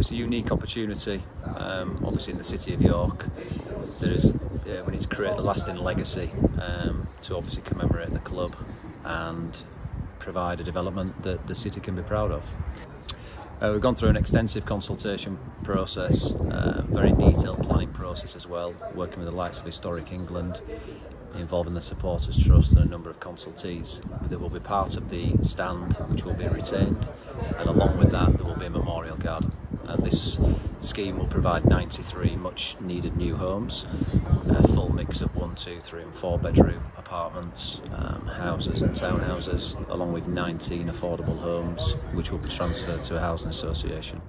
it's a unique opportunity, um, obviously in the city of York. There is, uh, we need to create a lasting legacy um, to obviously commemorate the club and provide a development that the city can be proud of. Uh, we've gone through an extensive consultation process, uh, very detailed planning process as well, working with the likes of Historic England, involving the Supporters Trust and a number of consultees. There will be part of the stand which will be retained, and along with that, there will be a memorial garden. And this scheme will provide 93 much needed new homes, a full mix of one, two, three, and four bedroom apartments, um, houses, and townhouses, along with 19 affordable homes which will be transferred to a housing association.